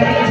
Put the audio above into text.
Bye.